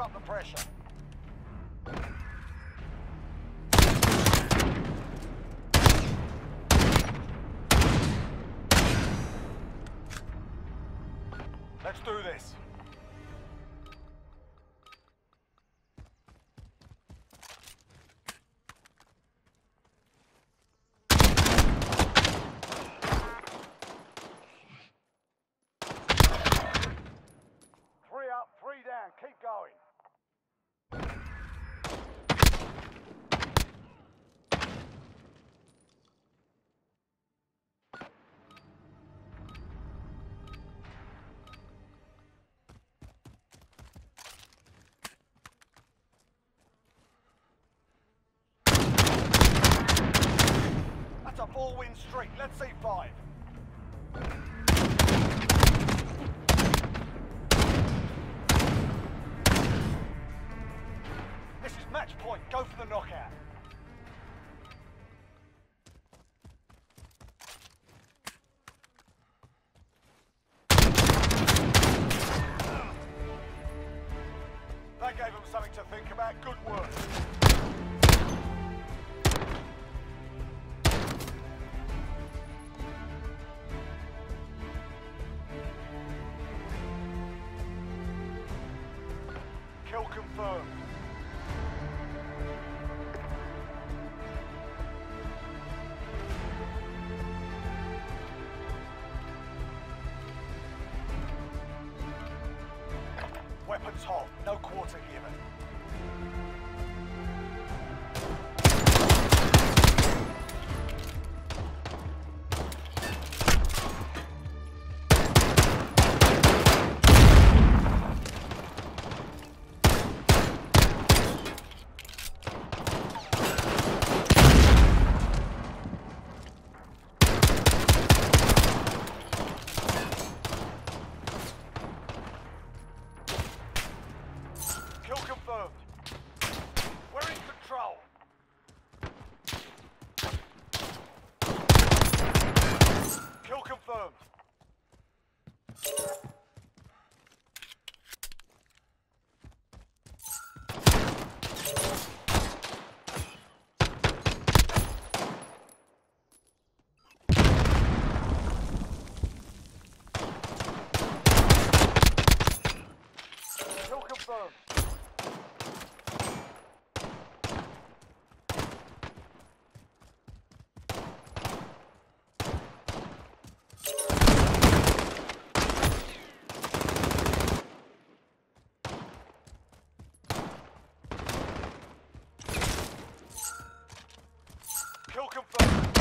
up the pressure. Let's do this. A four-win streak. Let's see five. This is match point. Go for the knockout. That gave them something to think about. Good work. Confirmed. Weapons hot, no quarter given. Confirmed. Kill confirmed.